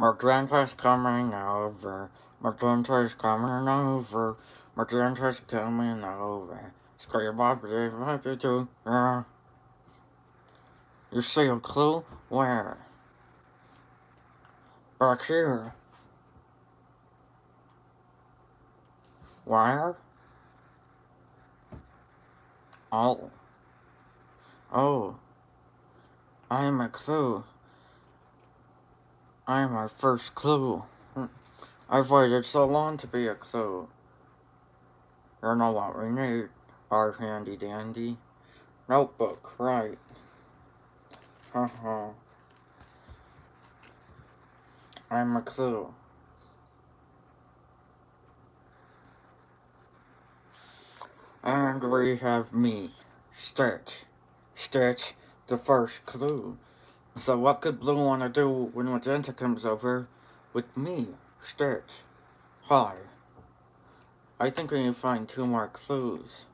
Magenta's coming over. Magenta's coming over. Magenta's coming over. Scream up, what do? You see a clue? Where? Back here. Where? Oh. Oh. I am a clue. I am our first clue. I've waited so long to be a clue. You know what we need? Our handy dandy notebook, right? Uh-huh. I'm a clue. And we have me, Stitch. Stitch, the first clue. So what could Blue want to do when Magenta comes over with me, Stitch? Hi. I think we need to find two more clues.